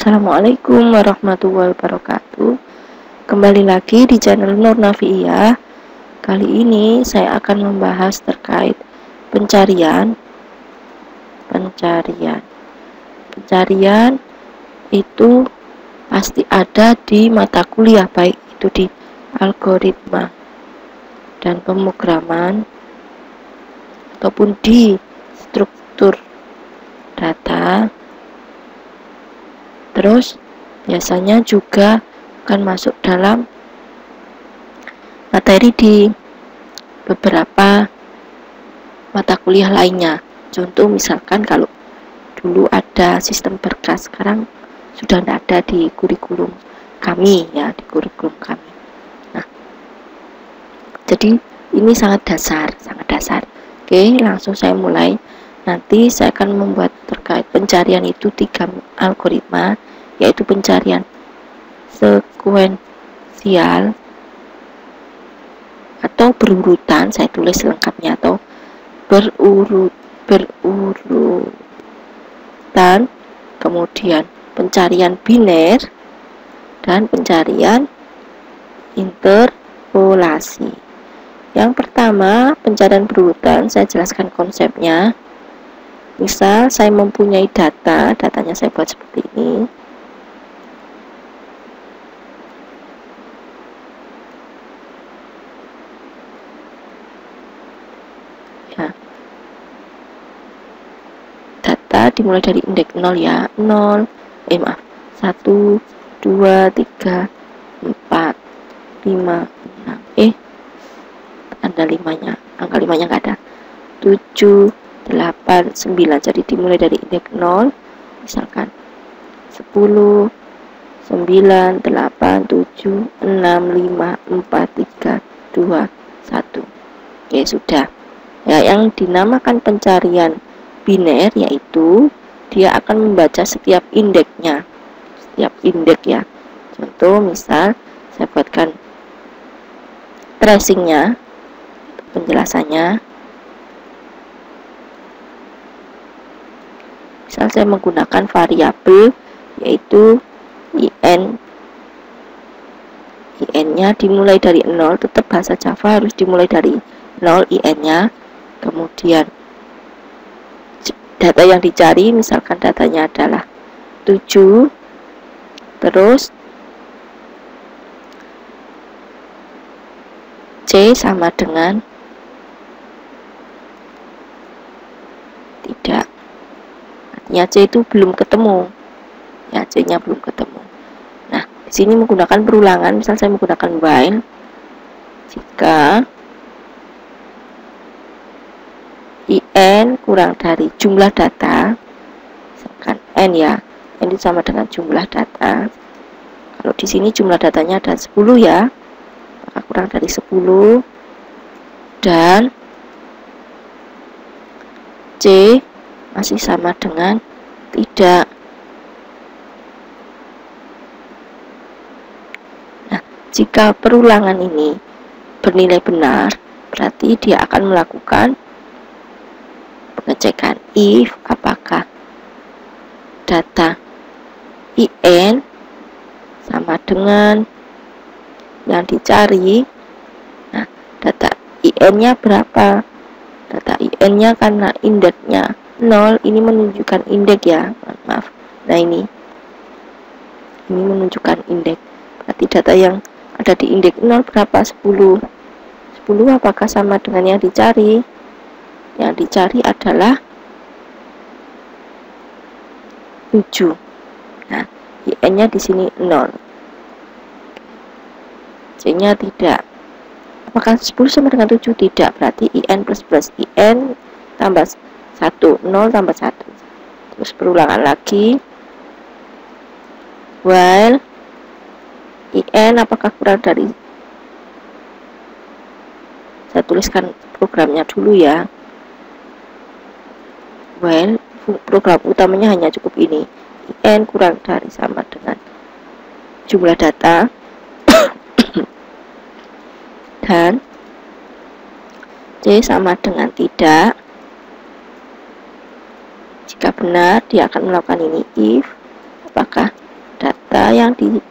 Assalamualaikum warahmatullahi wabarakatuh. Kembali lagi di channel Nur Nafiiyah Kali ini saya akan membahas terkait pencarian Pencarian. Pencarian itu pasti ada di mata kuliah Baik itu di algoritma dan pemrograman Ataupun di struktur data Terus biasanya juga akan masuk dalam materi di beberapa mata kuliah lainnya. Contoh misalkan kalau dulu ada sistem berkas, sekarang sudah tidak ada di kurikulum kami ya, di kurikulum kami. Nah, jadi ini sangat dasar, sangat dasar. Oke, langsung saya mulai. Nanti saya akan membuat terkait pencarian itu tiga algoritma, yaitu pencarian sekuensial atau berurutan, saya tulis lengkapnya atau berurut berurutan, kemudian pencarian biner dan pencarian interpolasi. Yang pertama, pencarian berurutan, saya jelaskan konsepnya misal saya mempunyai data datanya saya buat seperti ini ya data dimulai dari indeks 0 ya. 0 eh maaf. 1 2 3 4 5 6 eh ada limanya. Angka limanya enggak ada. 7 8, 9 jadi dimulai dari indeks 0 misalkan 10 9, 8, 7, 6, 5, 4, 3, 2, 1 oke sudah. Ya yang dinamakan pencarian biner yaitu dia akan membaca setiap indeksnya setiap indeks ya. Contoh misal saya buatkan tracingnya penjelasannya. Misal saya menggunakan variabel yaitu in in nya dimulai dari 0 tetap bahasa Java harus dimulai dari 0 in nya kemudian data yang dicari misalkan datanya adalah 7 terus C sama dengan ya C itu belum ketemu. Ya C nya belum ketemu. Nah di sini menggunakan perulangan misal saya menggunakan while jika in kurang dari jumlah data. Misalkan n ya n itu sama dengan jumlah data. Kalau di sini jumlah datanya ada 10 ya maka kurang dari 10 dan C masih sama dengan tidak. Nah, jika perulangan ini bernilai benar, berarti dia akan melakukan pengecekan if apakah data in sama dengan yang dicari. Nah, data in-nya berapa? Data in-nya karena indeksnya 0 ini menunjukkan indeks ya. Maaf. Nah ini. Ini menunjukkan indeks. Berarti data yang ada di indeks 0 berapa? 10 10 apakah sama dengan yang dicari yang dicari adalah 7 nah IN nya di sini 0 C nya tidak. Apakah 10 sama dengan 7 tidak. Berarti IN plus plus IN tambah 1 0 tambah 1 terus perulangan lagi. While in apakah kurang dari? Saya tuliskan programnya dulu ya while program utamanya hanya cukup ini. In kurang dari sama dengan jumlah data. Dan C sama dengan tidak. Jika benar, dia akan melakukan ini. If apakah data yang di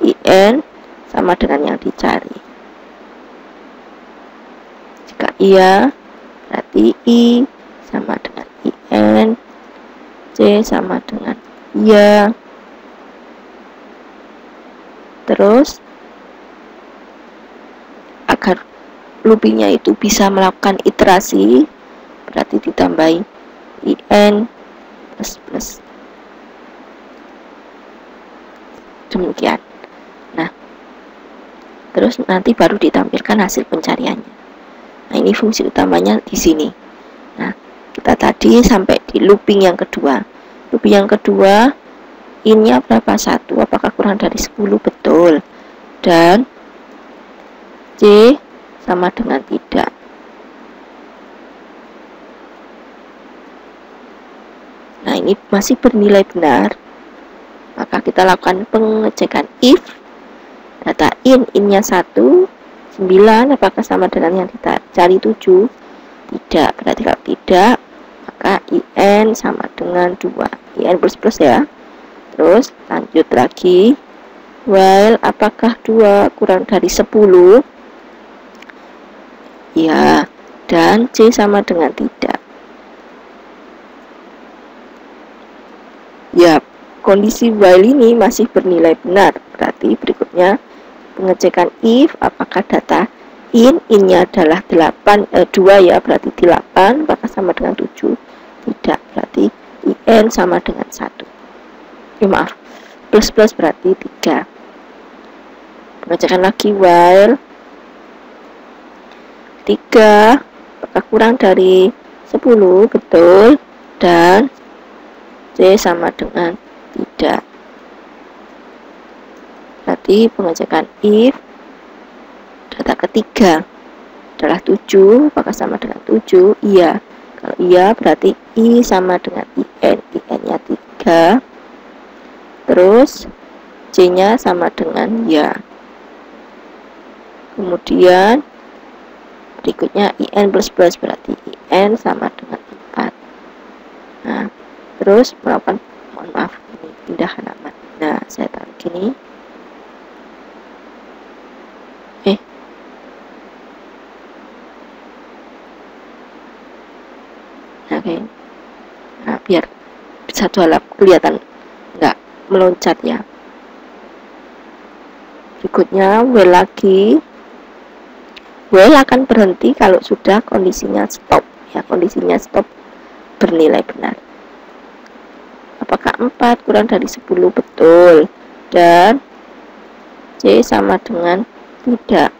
IN sama dengan yang dicari. Jika iya, berarti I sama dengan IN, C sama dengan iya. Terus, agar loopingnya itu bisa melakukan iterasi, berarti ditambahi IN plus plus. Demikian. Terus nanti baru ditampilkan hasil pencariannya. Nah, ini fungsi utamanya di sini. Nah, kita tadi sampai di looping yang kedua. Looping yang kedua, ini berapa? Satu, apakah kurang dari 10? Betul. Dan C sama dengan tidak. Nah, ini masih bernilai benar. Maka kita lakukan pengecekan if data in innya 1 9 apakah sama dengan yang kita cari 7 tidak berarti kalau tidak maka in sama dengan 2 in plus plus ya. Terus lanjut lagi. While apakah 2 kurang dari 10 ya dan C sama dengan tidak. Ya kondisi while ini masih bernilai benar. Berarti berikutnya pengecekan if apakah data in innya adalah 8 eh, 2 ya berarti 8 apakah sama dengan 7 tidak berarti in sama dengan 1 eh, maaf. Plus plus berarti 3 pengecekan lagi while. 3 apakah kurang dari 10 betul. Dan C sama dengan tidak. Berarti pengecekan if data ketiga. Adalah 7 apakah sama dengan 7 iya. Kalau iya berarti i sama dengan in in nya 3 terus c nya sama dengan ya. Kemudian berikutnya in plus plus berarti in sama dengan 4 nah terus melakukan mohon maaf ini pindah halaman. Nah saya taruh gini oke nah biar satu hal kelihatan nggak meloncat ya berikutnya W lagi. W akan berhenti kalau sudah kondisinya stop. Ya kondisinya stop bernilai benar. Apakah 4 kurang dari 10 betul. Dan C sama dengan tidak.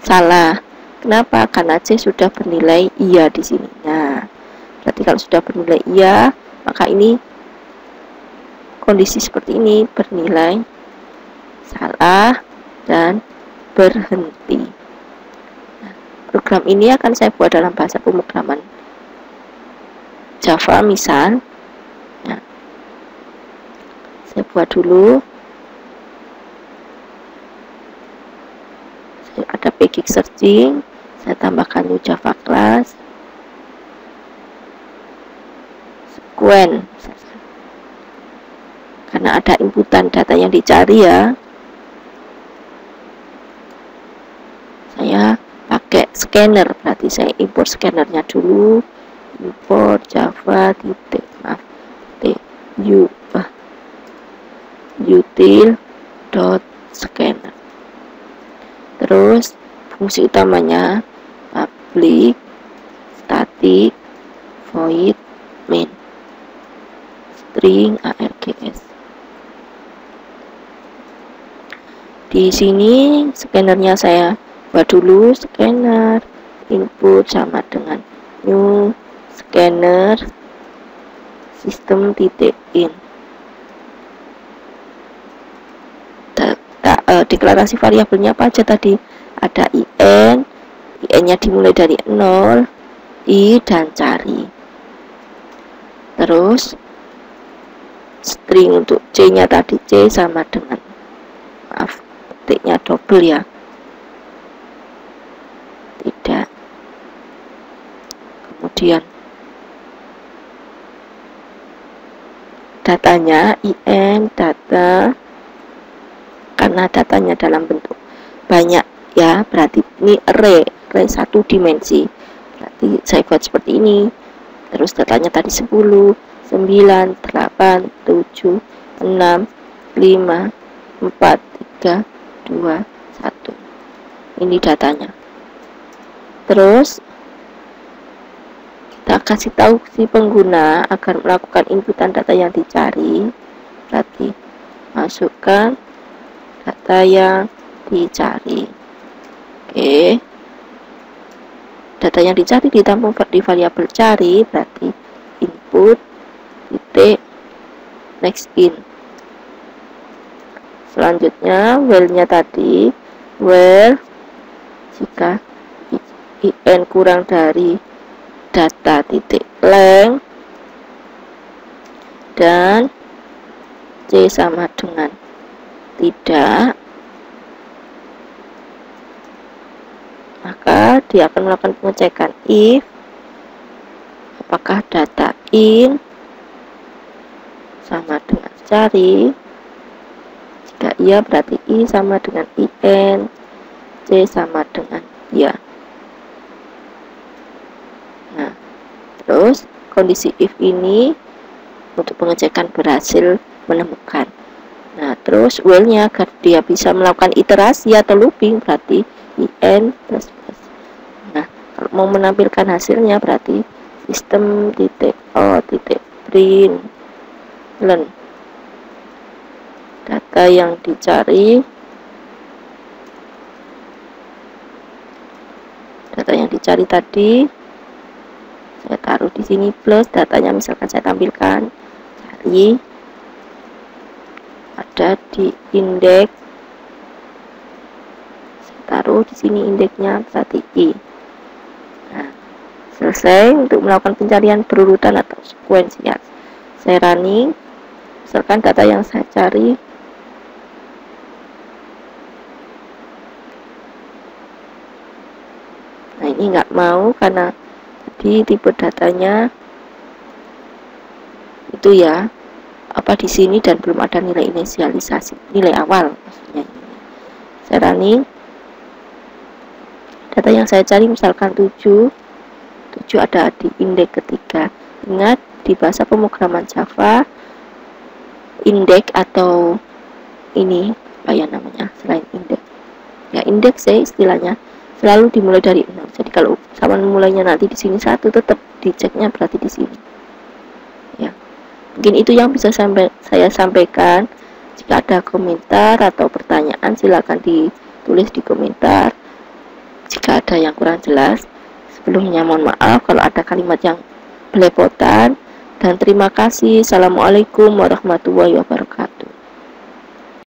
Salah. Kenapa? Karena C sudah bernilai iya di sini. Nah Berarti kalau sudah bernilai iya, maka ini kondisi seperti ini bernilai salah dan berhenti. Nah, program ini akan saya buat dalam bahasa pemrograman Java misal. Nah, saya buat dulu. Ada paging searching, saya tambahkan new Java class. Sekuen karena ada inputan data yang dicari ya. Saya pakai scanner. Berarti saya import scannernya dulu. Import java titik maaf titik u uh, util dot scanner. Terus fungsi utamanya public static void string args. Di sini scannernya saya buat dulu scanner input sama dengan new scanner sistem titik in. uh, deklarasi variabelnya apa aja tadi? Ada in, in-nya dimulai dari 0, i dan cari. Terus string untuk C nya tadi C sama dengan maaf petiknya double ya. Tidak. Kemudian datanya in data karena datanya dalam bentuk banyak ya berarti ini array array satu dimensi. Berarti saya buat seperti ini terus datanya tadi 10 9 8 7 6 5 4 3 2 1 ini datanya. Terus kita kasih tahu si pengguna agar melakukan inputan data yang dicari. Berarti masukkan data yang dicari. Oke. Data yang dicari ditampung di variabel cari berarti input next in. Selanjutnya while nya tadi where jika in kurang dari data titik length dan c sama dengan tidak maka dia akan melakukan pengecekan if apakah data in sama dengan cari jika iya berarti i sama dengan in c sama dengan ya nah terus kondisi if ini untuk pengecekan berhasil menemukan. Nah terus while nya agar dia bisa melakukan iterasi atau looping berarti in plus plus. Nah kalau mau menampilkan hasilnya berarti sistem titik o titik print learn data yang dicari. Data yang dicari tadi. Saya taruh di sini plus datanya misalkan saya tampilkan. Cari. Ada di indeks. Taruh di sini indeksnya berarti i. Nah, selesai untuk melakukan pencarian berurutan atau sekuensial. Saya running misalkan data yang saya cari. Nah ini nggak mau karena di tipe datanya itu ya apa di sini dan belum ada nilai inisialisasi nilai awal maksudnya ini. Saya running data yang saya cari misalkan 7 7 ada di indeks ketiga. Ingat di bahasa pemrograman Java indeks atau ini apa ya namanya selain indeks ya indeks ya istilahnya. Selalu dimulai dari 0 jadi kalau sama mulainya nanti di sini satu tetap diceknya berarti di sini. Ya. Mungkin itu yang bisa sampai saya sampaikan. Jika ada komentar atau pertanyaan silahkan ditulis di komentar. Jika ada yang kurang jelas, sebelumnya mohon maaf kalau ada kalimat yang belepotan. Dan terima kasih. Assalamualaikum warahmatullahi wabarakatuh.